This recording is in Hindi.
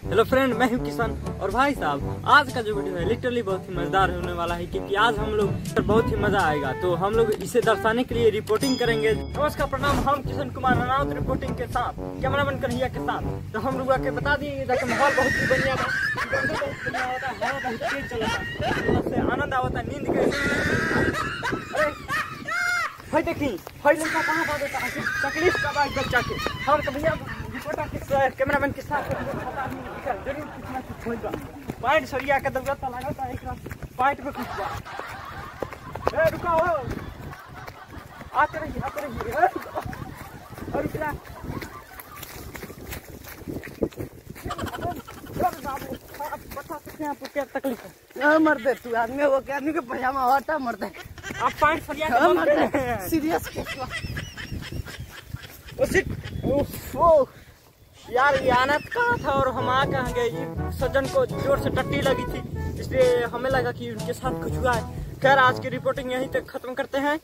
हेलो फ्रेंड मैं हूँ किशन और भाई साहब आज का जो वीडियो है लिटरली बहुत ही मज़ेदार होने वाला है क्योंकि आज हम लोग बहुत ही मज़ा आएगा तो हम लोग इसे दर्शाने के लिए रिपोर्टिंग करेंगे नमस्कार प्रणाम हम किशन कुमार राउत रिपोर्टिंग के साथ कैमरामैन कन्हैया के साथ तो हम लोग आके बता दिए माहौल बहुत ही बढ़िया था है मतलब आनंद आवता नींद के भाई देखी भाई लड़का कहाँ देता है तकलीफ़ का बात बच्चा के हम तो भैया कैमरामैन के साथ ज़रूर कुछ ना कुछ होगा सरिया के लगा था एक कुछ रुका आते रहिए आते रहिए और आपको क्या तकलीफ़ है हाँ, मर्दे तू आदमी वो के आदमी के पजामा आप सरिया सीरियस ओ, यार ये आना कहाँ था और हम आ कहाँ गए? सज्जन को ज़ोर से टट्टी लगी थी, इसलिए हमें लगा कि उनके साथ कुछ हुआ है। खैर, आज की रिपोर्टिंग यहीं तक खत्म करते हैं।